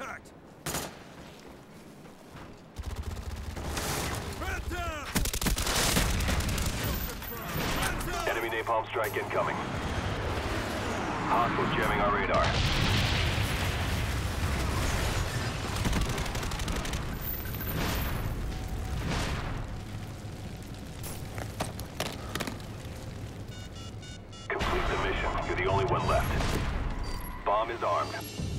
Contact! Enemy napalm strike incoming. Hostile jamming our radar. Complete the mission. You're the only one left. Bomb is armed.